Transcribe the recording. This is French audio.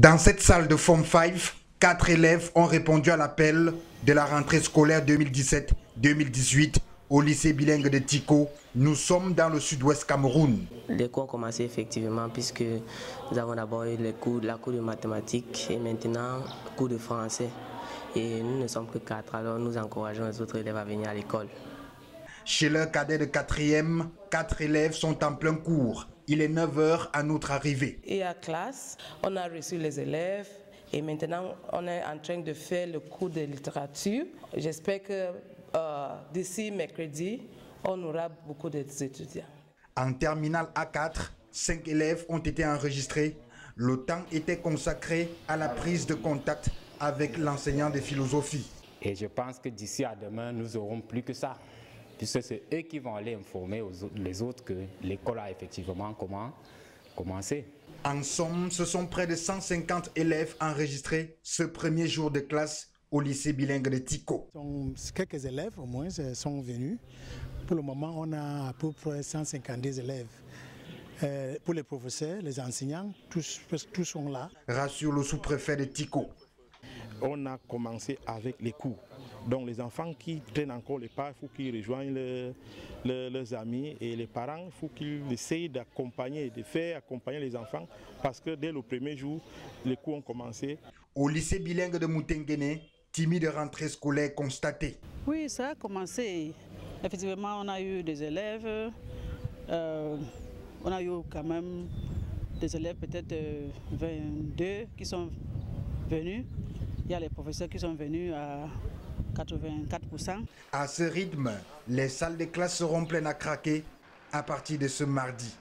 Dans cette salle de Form 5, quatre élèves ont répondu à l'appel de la rentrée scolaire 2017-2018 au lycée bilingue de Tico. Nous sommes dans le sud-ouest Cameroun. Les cours ont commencé effectivement puisque nous avons d'abord eu les cours, la cours de mathématiques et maintenant cours de français. Et nous ne sommes que quatre, alors nous encourageons les autres élèves à venir à l'école. Chez le cadet de quatrième, quatre élèves sont en plein cours. Il est 9h à notre arrivée. Et à classe, on a reçu les élèves et maintenant on est en train de faire le cours de littérature. J'espère que euh, d'ici mercredi, on aura beaucoup d'étudiants. En terminale A4, cinq élèves ont été enregistrés. Le temps était consacré à la prise de contact avec l'enseignant de philosophie. Et je pense que d'ici à demain, nous aurons plus que ça. Puisque c'est eux qui vont aller informer les autres que l'école a effectivement comment, commencé. En somme, ce sont près de 150 élèves enregistrés ce premier jour de classe au lycée bilingue de Tico. Quelques élèves au moins sont venus. Pour le moment, on a à peu près 152 élèves. Euh, pour les professeurs, les enseignants, tous, tous sont là. Rassure le sous-préfet de Tico on a commencé avec les cours. Donc les enfants qui traînent encore les pas, il faut qu'ils rejoignent leurs amis et les parents, il faut qu'ils essayent d'accompagner, de faire accompagner les enfants parce que dès le premier jour, les cours ont commencé. Au lycée bilingue de Moutenguene, timide rentrée scolaire constatée. Oui, ça a commencé. Effectivement, on a eu des élèves, euh, on a eu quand même des élèves peut-être 22 euh, qui sont venus. Il y a les professeurs qui sont venus à 84%. À ce rythme, les salles de classe seront pleines à craquer à partir de ce mardi.